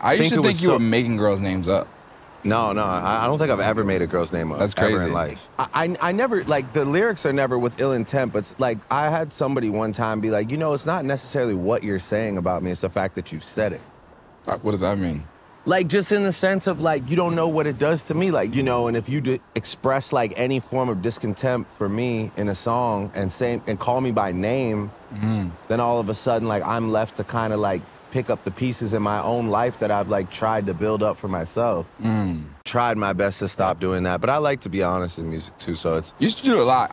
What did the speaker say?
I used think to think you so- were making girls' names up. No, no, I, I don't think I've ever made a girl's name up. That's ever crazy. in life. I, I, I never like the lyrics are never with ill intent, but like I had somebody one time be like, you know, it's not necessarily what you're saying about me; it's the fact that you said it. Uh, What does that mean? Like just in the sense of like you don't know what it does to me, like you know, and if you d- express like any form of discontent for me in a song and say and call me by name, then all of a sudden like I'm left to kind of like pick up the pieces in my own life that I've like tried to build up for myself. Mm. Tried my best to stop doing that, but I like to be honest in music too, so it's You used to do a lot.